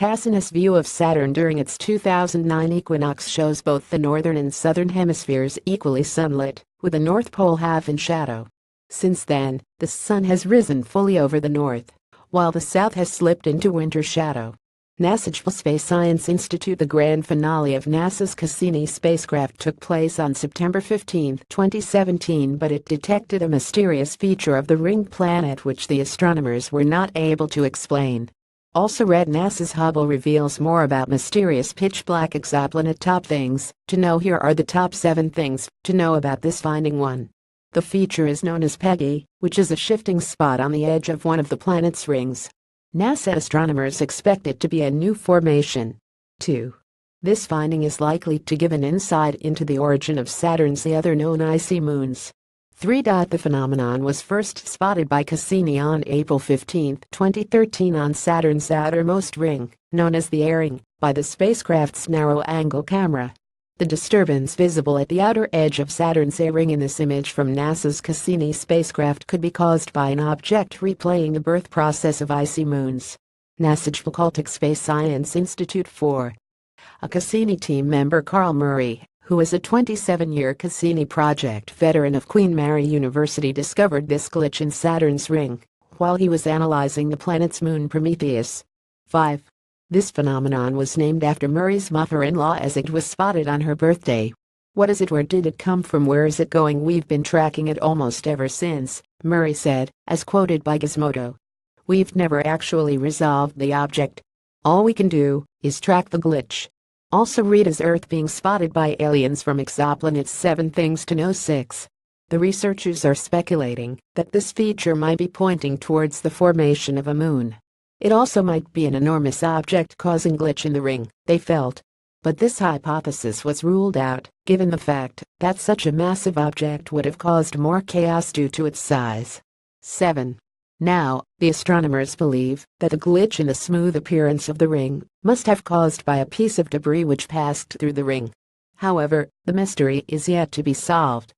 Cassini's view of Saturn during its 2009 equinox shows both the northern and southern hemispheres equally sunlit, with the North Pole half in shadow. Since then, the sun has risen fully over the north, while the south has slipped into winter shadow. NASA's Space Science Institute The grand finale of NASA's Cassini spacecraft took place on September 15, 2017 but it detected a mysterious feature of the ring planet which the astronomers were not able to explain. Also read NASA's Hubble reveals more about mysterious pitch-black exoplanet top things. To know here are the top 7 things to know about this finding 1. The feature is known as Peggy, which is a shifting spot on the edge of one of the planet's rings. NASA astronomers expect it to be a new formation. 2. This finding is likely to give an insight into the origin of Saturn's the other known icy moons. 3. The phenomenon was first spotted by Cassini on April 15, 2013 on Saturn's outermost ring, known as the A-ring, by the spacecraft's narrow-angle camera. The disturbance visible at the outer edge of Saturn's A-ring in this image from NASA's Cassini spacecraft could be caused by an object replaying the birth process of icy moons. NASA Caltech Space Science Institute 4. A Cassini team member Carl Murray, who is a 27-year Cassini project veteran of Queen Mary University discovered this glitch in Saturn's ring while he was analyzing the planet's moon Prometheus. 5. This phenomenon was named after Murray's mother-in-law as it was spotted on her birthday. What is it where did it come from where is it going we've been tracking it almost ever since, Murray said, as quoted by Gizmodo. We've never actually resolved the object. All we can do is track the glitch. Also read as Earth being spotted by aliens from exoplanets 7 things to know 6. The researchers are speculating that this feature might be pointing towards the formation of a moon. It also might be an enormous object causing glitch in the ring, they felt. But this hypothesis was ruled out, given the fact that such a massive object would have caused more chaos due to its size. 7. Now, the astronomers believe that the glitch in the smooth appearance of the ring must have caused by a piece of debris which passed through the ring. However, the mystery is yet to be solved.